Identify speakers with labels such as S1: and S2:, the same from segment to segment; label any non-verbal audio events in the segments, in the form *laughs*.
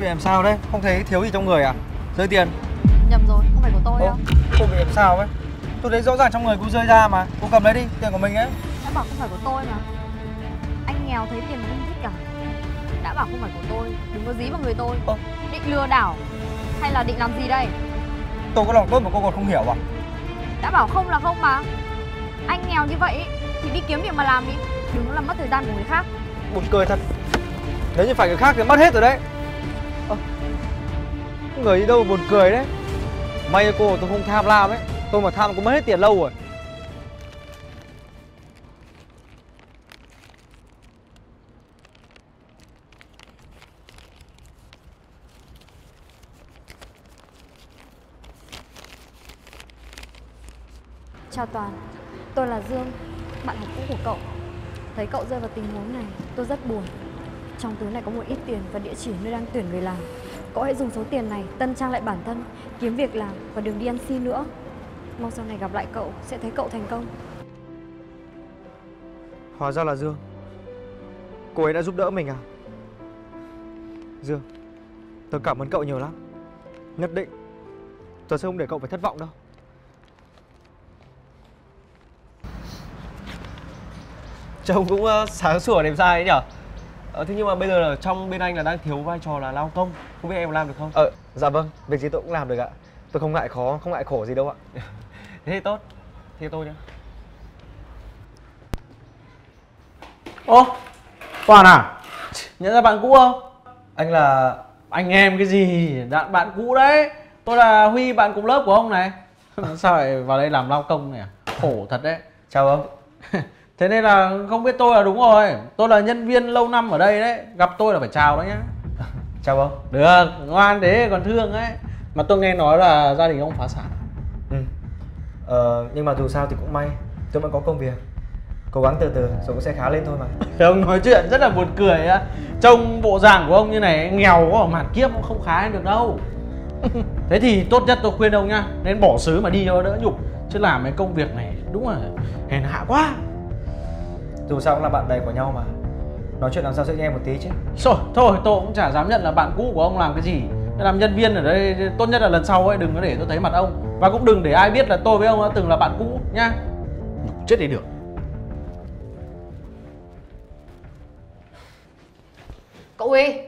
S1: bị làm sao đấy? Không thấy thiếu gì trong người à? Rơi tiền.
S2: Nhầm rồi, không phải của tôi
S1: Ô,
S2: đâu
S1: cô bị làm sao ấy? Tôi thấy rõ ràng trong người cô rơi ra mà. Cô cầm lấy đi, tiền của mình ấy.
S2: Đã bảo không phải của tôi mà Anh nghèo thấy tiền không thích cả Đã bảo không phải của tôi Đừng có dí vào người tôi
S1: Ơ.
S2: Định lừa đảo Hay là định làm gì đây
S1: Tôi có lòng tốt mà cô còn không hiểu à?
S2: Đã bảo không là không mà Anh nghèo như vậy Thì đi kiếm việc mà làm đi Đừng có làm mất thời gian của người khác
S1: Buồn cười thật. Nếu như phải người khác thì mất hết rồi đấy. Người đi đâu buồn cười đấy. May cho cô tôi không tham lam ấy. Tôi mà tham cũng mất hết tiền lâu rồi.
S2: Chào Toàn, Tôi là Dương, Bạn học cũ của cậu Thấy cậu rơi vào tình huống này, Tôi rất buồn Trong túi này có một ít tiền và địa chỉ nơi đang tuyển người làm Cậu hãy dùng số tiền này tân trang lại bản thân Kiếm việc làm và đừng đi ăn xin nữa Mong sau này gặp lại cậu sẽ thấy cậu thành công
S1: Hóa ra là Dương. Cô ấy đã giúp đỡ mình à? Dương, tôi cảm ơn cậu nhiều lắm. Nhất định tôi sẽ không để cậu phải thất vọng đâu.
S3: Trông cũng ờ, sáng sủa đẹp trai ấy nhở ờ, Thế nhưng mà bây giờ là trong bên anh là đang thiếu vai trò là lao công Không biết em làm được không?
S1: Ờ, dạ vâng, việc gì tôi cũng làm được ạ. Tôi không ngại khó, không ngại khổ gì đâu ạ. *laughs*
S3: Thế thì tốt Thế tôi nhá
S4: Ô, Toàn à? Nhận ra bạn cũ không?
S1: Anh là
S4: Anh em cái gì? Bạn bạn cũ đấy. Tôi là Huy, bạn cùng lớp của ông này. *laughs* Sao lại vào đây làm lao công này à? Khổ thật đấy.
S1: chào ông. *laughs*
S4: Thế nên là không biết tôi là đúng rồi. Tôi là nhân viên lâu năm ở đây đấy. Gặp tôi là phải chào đó nhá. *laughs*
S1: Chào ông.
S4: Được, ngoan thế còn thương ấy. Mà tôi nghe nói là gia đình ông phá sản.
S1: Ừ. Ờ, nhưng mà dù sao thì cũng may, tôi vẫn có công việc. Cố gắng từ từ rồi cũng sẽ khá lên thôi mà. *laughs*
S4: Ông nói chuyện rất là buồn cười á. Trông bộ dạng của ông như này nghèo có màn kiếp cũng không khá lên được đâu. *laughs* Thế thì tốt nhất tôi khuyên ông nhá, nên bỏ xứ mà đi cho đỡ nhục. Chứ làm cái công việc này đúng là hèn hạ quá.
S1: Dù sao cũng là bạn bè của nhau mà. Nói chuyện làm sao sẽ nghe một tí chứ.
S4: Rồi, thôi tôi cũng chả dám nhận là bạn cũ của ông làm cái gì. Làm nhân viên ở đây tốt nhất là lần sau ấy đừng có để tôi thấy mặt ông và cũng đừng để ai biết là tôi với ông đã từng là bạn cũ nhá. Chết đi được.
S5: Cậu Huy,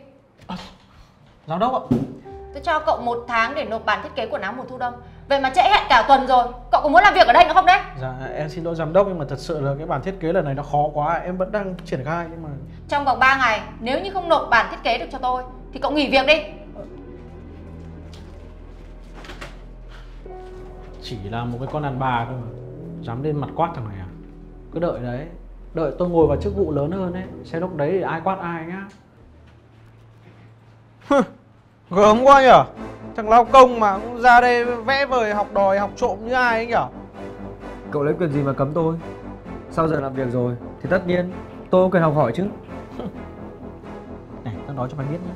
S4: Giám đốc ạ.
S5: tôi cho cậu một tháng để nộp bản thiết kế quần áo mùa thu đông Vậy mà trễ hẹn cả tuần rồi. Cậu có muốn làm việc ở đây nữa không đấy?
S4: Dạ em xin lỗi giám đốc nhưng mà thật sự là cái bản thiết kế lần này nó khó quá. Em vẫn đang triển khai nhưng mà
S5: Trong vòng 3 ngày, nếu như không nộp bản thiết kế được cho tôi Thì cậu nghỉ việc đi.
S4: Chỉ là một cái con đàn bà thôi mà. Dám lên mặt quát thằng này à? Cứ đợi đấy. Đợi tôi ngồi vào chức vụ lớn hơn ấy xem lúc đấy thì ai quát ai nhá.
S6: Gớm quá nhở Thằng lao công mà cũng ra đây vẽ vời học đòi học trộm như ai ấy nhở
S1: Cậu lấy quyền gì mà cấm tôi? Sau giờ làm việc rồi thì tất nhiên tôi có quyền học hỏi chứ. *laughs*
S4: này tao nói cho mày biết nhá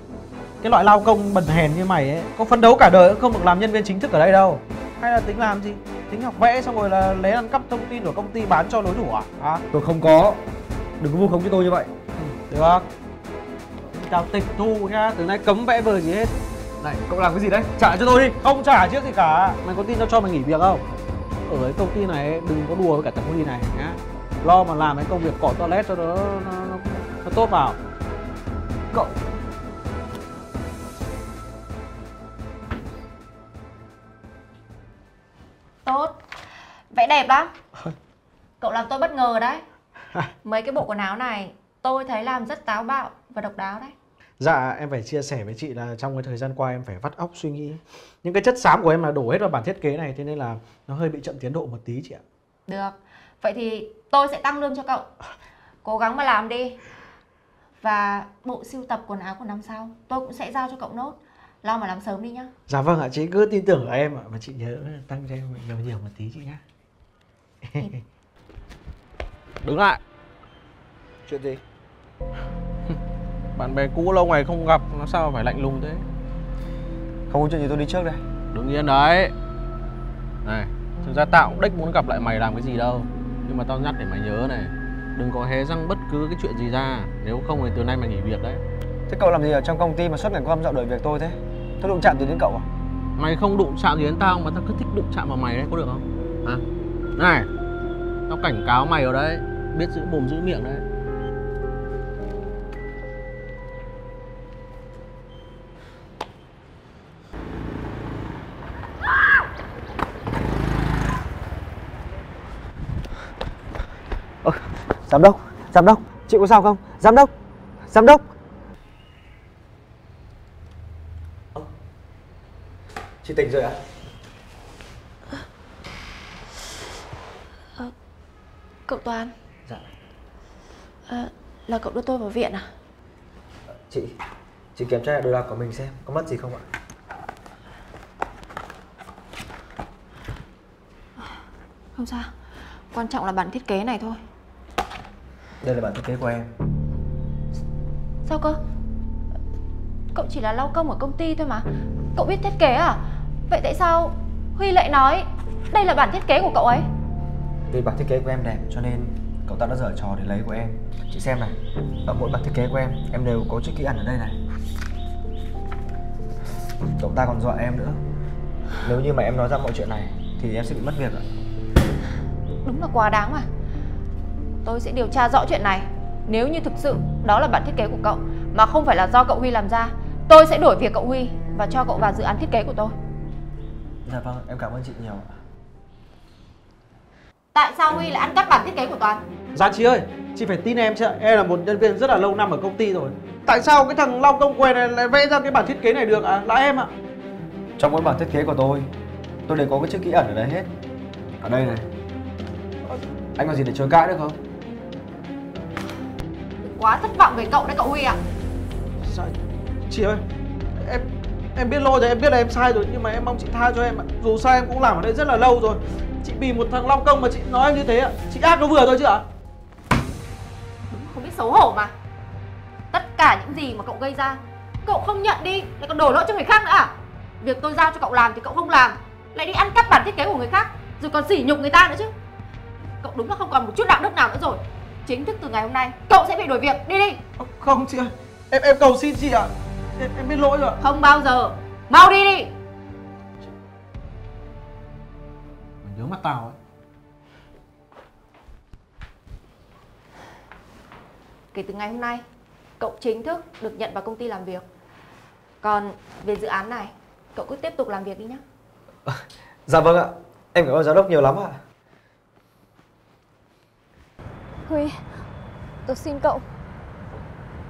S4: cái loại lao công bần hèn như mày ấy có phấn đấu cả đời cũng không được làm nhân viên chính thức ở đây đâu hay là tính làm gì tính học vẽ xong rồi là lấy ăn cắp thông tin của công ty bán cho đối thủ à à
S1: Tôi không có. Đừng có vu khống cho tôi như vậy.
S4: được tao tịch thu nhá từ nay cấm vẽ vời gì hết
S1: Này, cậu làm cái gì đấy? Trả cho tôi đi.
S4: không trả trước gì cả. Mày có tin tao cho mày nghỉ việc không? Ở cái công ty này đừng có đùa với cả thằng huy này nhá. Lo mà làm cái công việc cỏ toilet cho nó nó, nó, nó tốt vào.
S1: Cậu.
S5: Tốt. Vẽ đẹp lắm. Cậu làm tôi bất ngờ đấy. Mấy cái bộ quần áo này Tôi thấy làm rất táo bạo và độc đáo đấy
S4: dạ em phải chia sẻ với chị là trong cái thời gian qua em phải vắt óc suy nghĩ. Những cái chất xám của em là đổ hết vào bản thiết kế này thế nên là nó hơi bị chậm tiến độ một tí chị ạ.
S5: Được. Vậy thì tôi sẽ tăng lương cho cậu. Cố gắng mà làm đi. Và bộ sưu tập quần áo của năm sau Tôi cũng sẽ giao cho cậu nốt. Lo mà làm sớm đi nhá.
S4: Dạ vâng ạ chị cứ tin tưởng ở em ạ. Và chị nhớ tăng cho em nhiều nhiều một tí chị nhá. *laughs* Đứng lại.
S1: Chuyện gì?
S4: Bạn bè cũ lâu ngày không gặp nó sao phải lạnh lùng thế
S1: Không có chuyện gì tôi đi trước đây.
S4: đứng yên đấy này thực ra tao cũng đích muốn gặp lại mày làm cái gì đâu nhưng mà tao nhắc để mày nhớ này đừng có hé răng bất cứ cái chuyện gì ra nếu không thì từ nay mày nghỉ việc đấy
S1: Thế cậu làm gì ở trong công ty mà suốt ngày quan dạo đuổi việc tôi thế? Tôi đụng chạm gì đến cậu à?
S4: Mày không đụng chạm gì đến tao mà tao cứ thích đụng chạm vào mày đấy, có được không? Hả? Này, tao cảnh cáo mày ở đấy, biết giữ mồm giữ miệng đấy.
S1: Giám đốc, giám đốc, chị có sao không? Giám đốc, giám đốc. Chị tỉnh rồi ạ?
S5: Cậu Toàn
S1: Dạ.
S5: Ờ, Là cậu đưa tôi vào viện à?
S1: Chị, chị kiểm tra lại đồ đạc của mình xem có mất gì không ạ?
S5: Không sao Quan trọng là bản thiết kế này thôi
S1: Đây là bản thiết kế của em.
S5: Sao cơ? Cậu chỉ là lau công ở công ty thôi mà Cậu biết thiết kế à? Vậy tại sao Huy lại nói Đây là bản thiết kế của cậu ấy
S1: Vì bản thiết kế của em đẹp cho nên cậu ta đã dở trò để lấy của em. Chị xem này, ở mỗi bản thiết kế của em, em đều có chữ ký ẩn ở đây này. Cậu ta còn dọa em nữa. Nếu như mà em nói ra mọi chuyện này thì em sẽ bị mất việc ạ.
S5: Đúng là quá đáng mà Tôi sẽ điều tra rõ chuyện này Nếu như thực sự đó là bản thiết kế của cậu Mà không phải là do cậu Huy làm ra Tôi sẽ đổi việc cậu Huy Và cho cậu vào dự án thiết kế của tôi
S1: Dạ vâng, em cảm ơn chị nhiều ạ.
S5: Tại sao Huy lại ăn cắp bản thiết kế của Toàn
S6: Dạ chị ơi, chị phải tin em chứ ạ. Em là một nhân viên rất là lâu năm ở công ty rồi. Tại sao cái thằng Long Công Quê này lại vẽ ra cái bản thiết kế này được à? Là em ạ.
S1: Trong mỗi bản thiết kế của tôi, tôi đều có cái chữ ký ẩn ở đây hết. Ở đây này. Anh có gì để chối cãi nữa không?
S5: Quá thất vọng về cậu đấy cậu Huy ạ
S6: Dạ, chị ơi, em em biết lỗi rồi, em biết là em sai rồi nhưng mà em mong chị tha cho em ạ. Dù sao em cũng làm ở đây rất là lâu rồi. Chị vì một thằng Long Công mà chị nói em như thế ạ. Chị ác nó vừa thôi chứ ạ.
S5: Không biết xấu hổ mà Tất cả những gì mà cậu gây ra Cậu không nhận đi Lại còn đổ lỗi cho người khác nữa à Việc tôi giao cho cậu làm thì cậu không làm Lại đi ăn cắp bản thiết kế của người khác Rồi còn sỉ nhục người ta nữa chứ Cậu đúng là không còn một chút đạo đức nào nữa rồi Chính thức từ ngày hôm nay Cậu sẽ bị đuổi việc Đi đi
S6: Không chị ơi, em em cầu xin chị ạ. Em em biết lỗi rồi ạ.
S5: Không bao giờ Mau đi đi
S4: Mày nhớ mặt tao ấy.
S5: Kể từ ngày hôm nay Cậu chính thức được nhận vào công ty làm việc Còn về dự án này Cậu cứ tiếp tục làm việc đi nhé
S1: Dạ vâng ạ. Em cảm ơn giám đốc nhiều lắm ạ.
S2: Huy, tôi xin cậu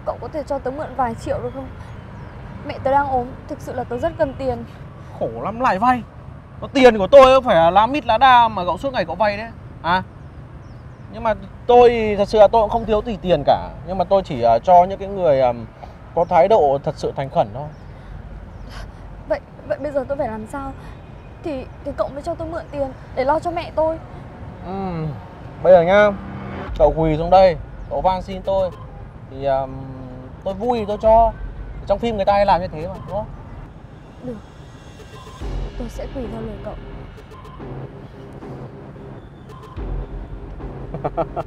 S2: Cậu có thể cho tớ mượn vài triệu được không? Mẹ tớ đang ốm, thực sự là tớ rất cần tiền
S4: Khổ lắm lại vay. Có tiền của tôi phải là lá mít lá đa mà cậu suốt ngày cậu vay đấy. À. Nhưng mà tôi thật sự là tôi cũng không thiếu gì tiền cả, nhưng mà tôi chỉ à, cho những cái người à, có thái độ thật sự thành khẩn thôi.
S2: Vậy vậy bây giờ tôi phải làm sao? Thì thì cậu mới cho tôi mượn tiền để lo cho mẹ tôi
S4: Ừm, Bây giờ nhá, cậu quỳ xuống đây, cậu van xin tôi thì um, tôi vui thì tôi cho. Trong phim người ta hay làm như thế mà, đúng không?
S2: Được Tôi sẽ quỳ theo lời cậu *laughs*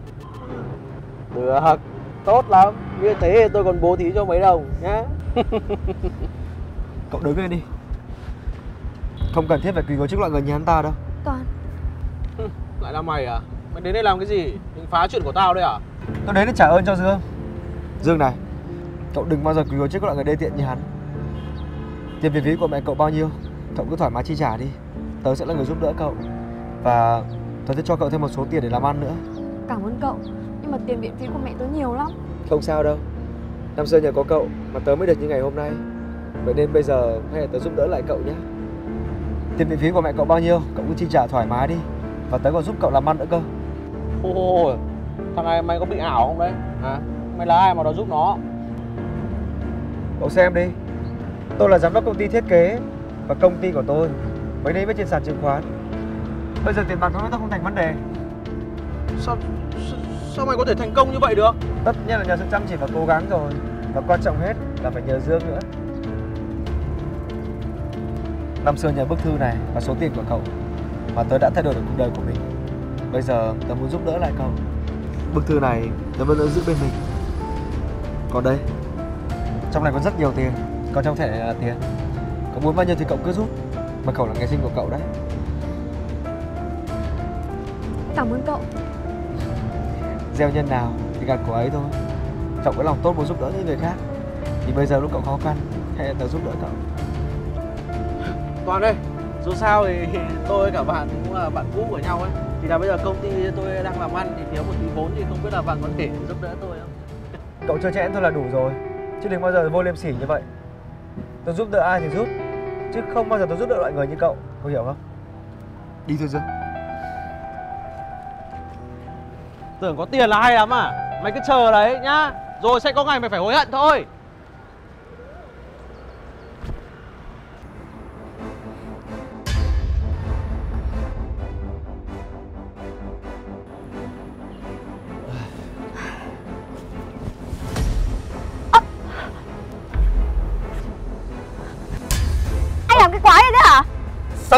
S4: Được, tốt lắm. Như thế thì tôi còn bố thí cho mấy đồng nhá. *laughs*
S1: Cậu đứng lên đi. Không cần thiết phải quỳ gối trước loại người như hắn ta đâu.
S2: Toàn *laughs*
S4: Lại là mày à? Mày đến đây làm cái gì? Định phá chuyện của tao đấy à?
S1: Tôi đến để trả ơn cho Dương. Dương này, cậu đừng bao giờ quỳ gối trước loại người đê tiện như hắn. Tiền viện phí của mẹ cậu bao nhiêu? Cậu cứ thoải mái chi trả đi. Tớ sẽ là người giúp đỡ cậu. Và tớ sẽ cho cậu thêm một số tiền để làm ăn nữa.
S2: cảm ơn cậu Nhưng mà tiền viện phí của mẹ tớ nhiều lắm
S1: Không sao đâu. Năm xưa nhờ có cậu mà tớ mới được như ngày hôm nay. Vậy nên bây giờ hay là tớ giúp đỡ lại cậu nhé. Tiền viện phí của mẹ cậu bao nhiêu? Cậu cứ chi trả thoải mái đi. Và tớ còn giúp cậu làm ăn nữa cơ.
S4: Ôi, thằng này mày có bị ảo không đấy? Hả? Mày là ai mà nó giúp nó?
S1: Cậu xem đi. Tôi là giám đốc công ty thiết kế và công ty của tôi mới đây mới trên sàn chứng khoán. Bây giờ tiền bạc đối với tôi không thành vấn đề.
S6: Sao, sao sao mày có thể thành công như vậy được?
S1: Tất nhiên là nhờ sự chăm chỉ và cố gắng rồi. Và quan trọng hết là phải nhờ Dương nữa. Năm xưa nhờ bức thư này và số tiền của cậu mà tớ đã thay đổi được cuộc đời của mình. Bây giờ tớ muốn giúp đỡ lại cậu. Bức thư này tớ vẫn luôn giữ bên mình. Còn đây, Trong này có rất nhiều tiền. Còn trong thẻ này là tiền. Cậu muốn bao nhiêu thì cậu cứ rút Mà cậu là ngày sinh của cậu đấy.
S2: Cảm ơn cậu.
S1: Gieo nhân nào thì gặt của ấy thôi. Cậu có lòng tốt muốn giúp đỡ những người khác. Thì bây giờ lúc cậu khó khăn Hãy tớ giúp đỡ cậu.
S6: Toàn ơi, dù sao thì *laughs* tôi cả bạn cũng là bạn cũ của nhau ấy Thì là bây giờ công ty tôi đang làm ăn thì thiếu một tí vốn thì không biết là bạn có thể giúp đỡ tôi không? *laughs*
S1: Cậu chơi chẽn thôi là đủ rồi Chứ đừng bao giờ vô liêm sỉ như vậy. Tôi giúp đỡ ai thì giúp Chứ không bao giờ tôi giúp đỡ loại người như cậu Cậu hiểu không? Đi thôi Dương
S6: Tưởng có tiền là hay lắm à? Mày cứ chờ đấy nhá. Rồi sẽ có ngày mày phải hối hận thôi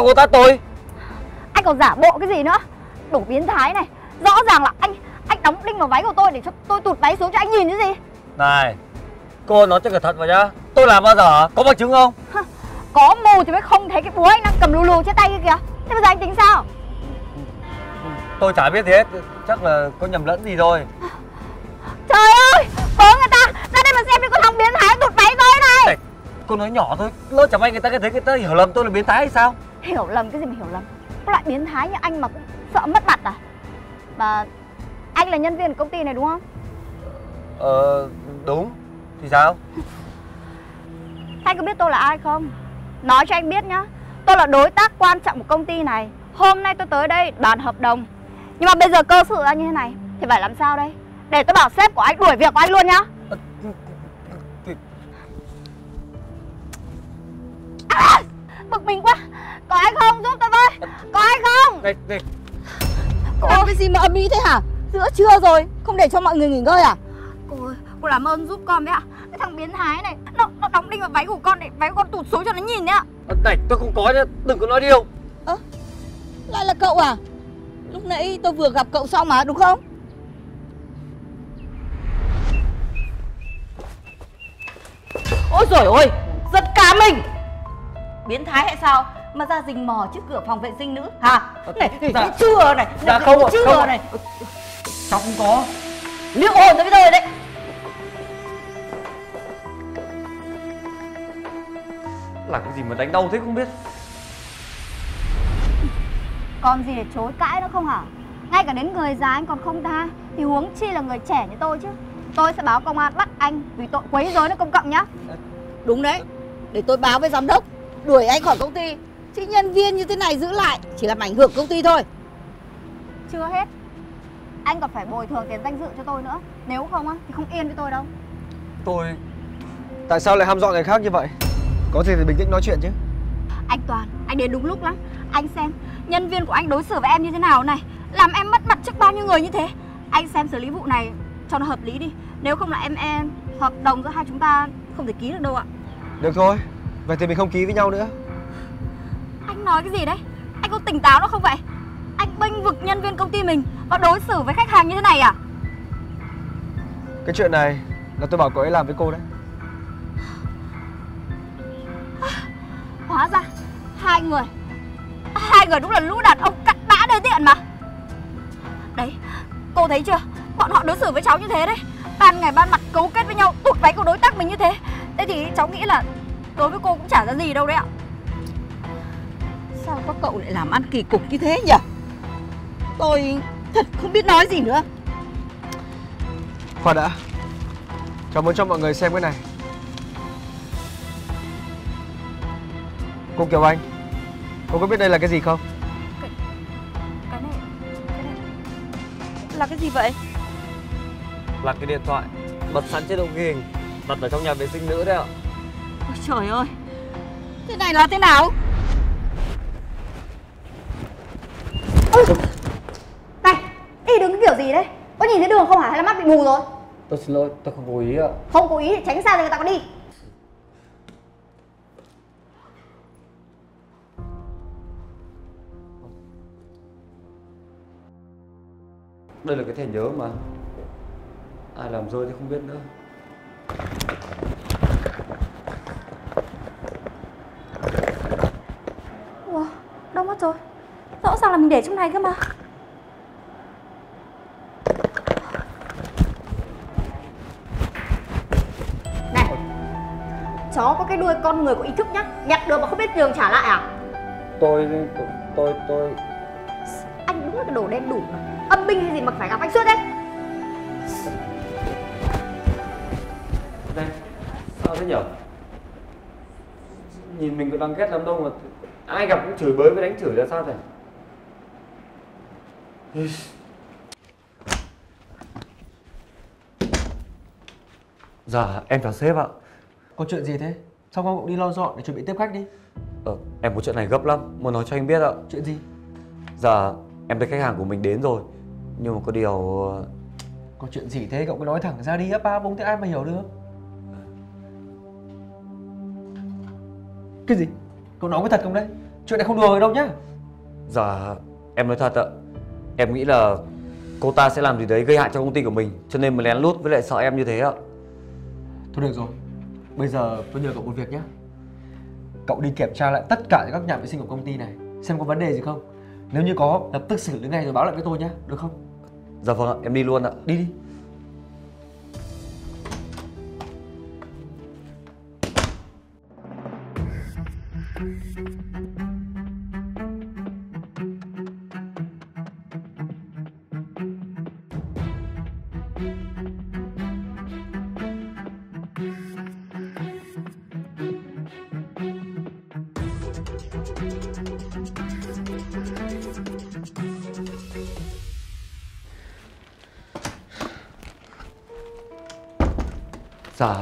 S3: Sao cô tát tôi?
S2: Anh còn giả bộ cái gì nữa Đủ biến thái này Rõ ràng là anh anh đóng đinh vào váy của tôi để cho tôi tụt váy xuống cho anh nhìn cái gì
S3: Này, cô nói cho cẩn thận vào nhá. Tôi làm bao giờ? Có bằng chứng không?
S2: Có mù thì mới không thấy cái búa anh đang cầm lù lù trên tay kia kìa Thế bây giờ anh tính sao
S3: Tôi chả biết gì hết. Chắc là có nhầm lẫn gì rồi.
S2: Trời ơi Có người ta Ra đây mà xem đi con thằng biến thái tụt váy tôi này
S3: cô nói nhỏ thôi. Lỡ chẳng may người ta cái thấy người ta hiểu lầm tôi là biến thái hay sao?
S2: Hiểu lầm cái gì mà hiểu lầm? Có loại biến thái như anh mà cũng sợ mất mặt à? Mà anh là nhân viên của công ty này đúng không?
S3: Ờ, đúng. Thì sao? *laughs*
S2: Anh có biết tôi là ai không? Nói cho anh biết nhá. Tôi là đối tác quan trọng của công ty này. Hôm nay tôi tới đây bàn hợp đồng. Nhưng mà bây giờ cơ sự ra như thế này Thì phải làm sao đây? Để tôi bảo sếp của anh đuổi việc của anh luôn nhá Bực mình quá Có ai không giúp tôi với Có ai không
S3: Này, này,
S7: Cô cái gì mà ầm ĩ thế hả? Giữa trưa rồi, không để cho mọi người nghỉ ngơi à?
S2: Cô ơi, cô làm ơn giúp con với ạ Cái thằng biến thái này Nó, nó đóng đinh vào váy của con để váy của con tụt xuống cho nó nhìn đấy ạ
S3: này, tôi không có nhá. Đừng có nói điều.
S7: Lại là cậu à? Lúc nãy tôi vừa gặp cậu xong mà, đúng không? Ôi rồi ôi, giật cả mình Biến thái hay sao? Mà ra rình mò trước cửa phòng vệ sinh nữ. Hả? Này,
S3: dạ.
S7: cái chừa này,
S3: dạ không ạ,
S7: chừa
S3: không
S7: này.
S3: Sao không có?
S7: Liệu hồn tới rồi đấy.
S3: Là cái gì mà đánh đau thế không biết.
S2: Còn gì để chối cãi nữa không hả? Ngay cả đến người già anh còn không tha. Thì huống chi là người trẻ như tôi chứ. Tôi sẽ báo công an bắt anh vì tội quấy rối nơi công cộng nhá.
S7: Đúng đấy, để tôi báo với giám đốc Đuổi anh khỏi công ty. Chứ nhân viên như thế này giữ lại Chỉ làm ảnh hưởng công ty thôi.
S2: Chưa hết. Anh còn phải bồi thường tiền danh dự cho tôi nữa. Nếu không á thì không yên với tôi đâu.
S3: Tôi...
S1: Tại sao lại ham dọa người khác như vậy? Có gì thì bình tĩnh nói chuyện chứ.
S2: Anh Toàn, anh đến đúng lúc lắm. Anh xem, nhân viên của anh đối xử với em như thế nào này. Làm em mất mặt trước bao nhiêu người như thế. Anh xem xử lý vụ này cho nó hợp lý đi. Nếu không là em em Hợp đồng giữa hai chúng ta không thể ký được đâu ạ.
S1: Được thôi Vậy thì mình không ký với nhau nữa.
S2: Anh nói cái gì đấy? Anh có tỉnh táo nó không vậy? Anh bênh vực nhân viên công ty mình Và đối xử với khách hàng như thế này à?
S1: Cái chuyện này là tôi bảo cậu ấy làm với cô đấy. *sighs*
S2: Hóa ra Hai người Hai người đúng là lũ đàn ông cặn bã đê tiện mà. Đấy Cô thấy chưa? Bọn họ đối xử với cháu như thế đấy. Ban ngày ban mặt cấu kết với nhau Tụt váy của đối tác mình như thế. Thế thì cháu nghĩ là Đối với cô cũng chả ra gì đâu đấy ạ.
S7: Sao các cậu lại làm ăn kỳ cục như thế nhỉ? Tôi thật không biết nói gì nữa.
S1: Khoan đã. Cháu muốn cho mọi người xem cái này. Cô Kiều Anh Cô có biết đây là cái gì không?
S2: Cái này Cái này.
S7: Là cái gì vậy?
S3: Là cái điện thoại bật sẵn chế độ ghi hình đặt ở trong nhà vệ sinh nữ đấy ạ
S7: trời ơi. Thế này là thế nào?
S2: Này Đi đứng cái kiểu gì đấy? Có nhìn thấy đường không hả? Hay là mắt bị mù rồi?
S3: Tôi xin lỗi tôi không cố ý ạ.
S2: Không cố ý thì tránh xa cho người ta có đi.
S3: Đây là cái thẻ nhớ mà. Ai làm rơi thì không biết nữa
S2: để trong này cơ mà.
S5: Này Chó có cái đuôi con người có ý thức nhá. Nhặt được mà không biết đường trả lại à?
S3: Tôi, tôi, tôi, tôi...
S5: Anh đúng là cái đồ đen đủ mà. Âm binh hay gì mà phải gặp anh suốt đấy
S3: Đây, sao thế nhở? Nhìn mình có đang ghét lắm đâu mà ai gặp cũng chửi bới với đánh chửi ra sao thế? Dạ, em chào sếp ạ.
S1: Có chuyện gì thế? Sao con cũng đi lo dọn để chuẩn bị tiếp khách đi
S3: Ờ, em có chuyện này gấp lắm, muốn nói cho anh biết ạ.
S1: Chuyện gì?
S3: Dạ, em thấy khách hàng của mình đến rồi. Nhưng mà có điều... ờ,
S1: Có chuyện gì thế cậu cứ nói thẳng ra đi ấp ba bông thế ai mà hiểu được Cái gì? Cậu nói có thật không đấy? Chuyện này không đùa đâu nhá
S3: Dạ, em nói thật ạ. Em nghĩ là cô ta sẽ làm gì đấy gây hại cho công ty của mình, cho nên mới lén lút với lại sợ em như thế ạ.
S1: Thôi được rồi Bây giờ tôi nhờ cậu một việc nhé Cậu đi kiểm tra lại tất cả các nhà vệ sinh của công ty này Xem có vấn đề gì không Nếu như có lập tức xử lý ngay rồi báo lại với tôi nhé Được không?
S3: Dạ vâng ạ, em đi luôn ạ.
S1: Đi đi
S3: Dạ,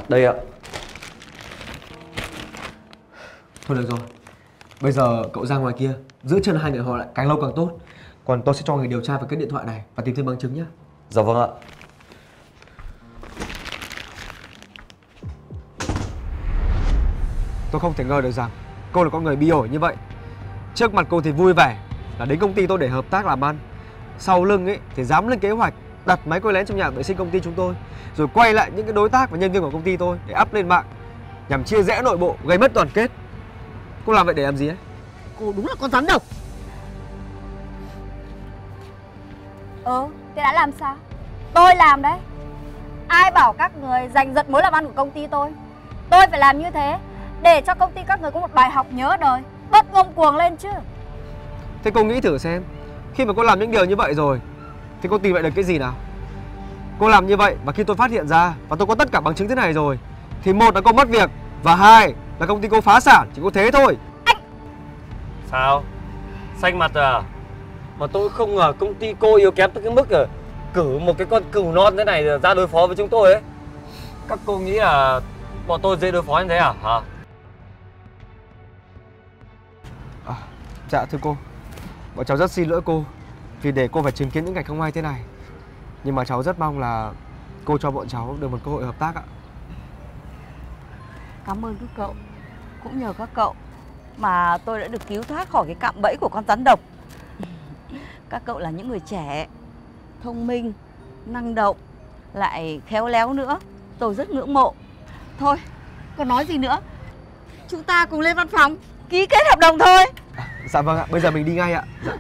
S3: đây ạ.
S1: Thôi được rồi Bây giờ cậu ra ngoài kia Giữ chân hai người họ lại càng lâu càng tốt Còn tôi sẽ cho người điều tra về cái điện thoại này Và tìm thêm bằng chứng nhé
S3: Dạ vâng ạ.
S1: Tôi không thể ngờ được rằng cô là con người bi ổi như vậy Trước mặt cô thì vui vẻ. Là đến công ty tôi để hợp tác làm ăn. Sau lưng ấy thì dám lên kế hoạch đặt máy quay lén trong nhà vệ sinh công ty chúng tôi. Rồi quay lại những cái đối tác và nhân viên của công ty tôi để up lên mạng. Nhằm chia rẽ nội bộ, gây mất đoàn kết. Cô làm vậy để làm gì ấy?
S7: Cô đúng là con rắn độc
S2: Ừ, thế đã làm sao? Tôi làm đấy. Ai bảo các người giành giật mối làm ăn của công ty tôi? Tôi phải làm như thế Để cho công ty các người có một bài học nhớ đời Bớt ngông cuồng lên chứ
S1: Thế cô nghĩ thử xem Khi mà cô làm những điều như vậy rồi Thì cô tìm lại được cái gì nào Cô làm như vậy và khi tôi phát hiện ra Và tôi có tất cả bằng chứng thế này rồi Thì một là cô mất việc Và hai là công ty cô phá sản Chỉ có thế thôi
S3: Sao? Xanh mặt à? Mà tôi không ngờ công ty cô yếu kém tới cái mức à, cử một cái con cừu non thế này ra đối phó với chúng tôi ấy. Các cô nghĩ là bọn tôi dễ đối phó như thế à? Hả?
S1: Dạ thưa cô. Bọn cháu rất xin lỗi cô Vì để cô phải chứng kiến những cảnh không hay thế này. Nhưng mà cháu rất mong là Cô cho bọn cháu được một cơ hội hợp tác ạ.
S7: Cảm ơn các cậu. Cũng nhờ các cậu Mà tôi đã được cứu thoát khỏi cái cạm bẫy của con rắn độc. *laughs* Các cậu là những người trẻ, Thông minh, Năng động, Lại khéo léo nữa. Tôi rất ngưỡng mộ. Thôi còn nói gì nữa? Chúng ta cùng lên văn phòng Ký kết hợp đồng thôi.
S1: Dạ vâng ạ, bây giờ mình đi ngay ạ dạ.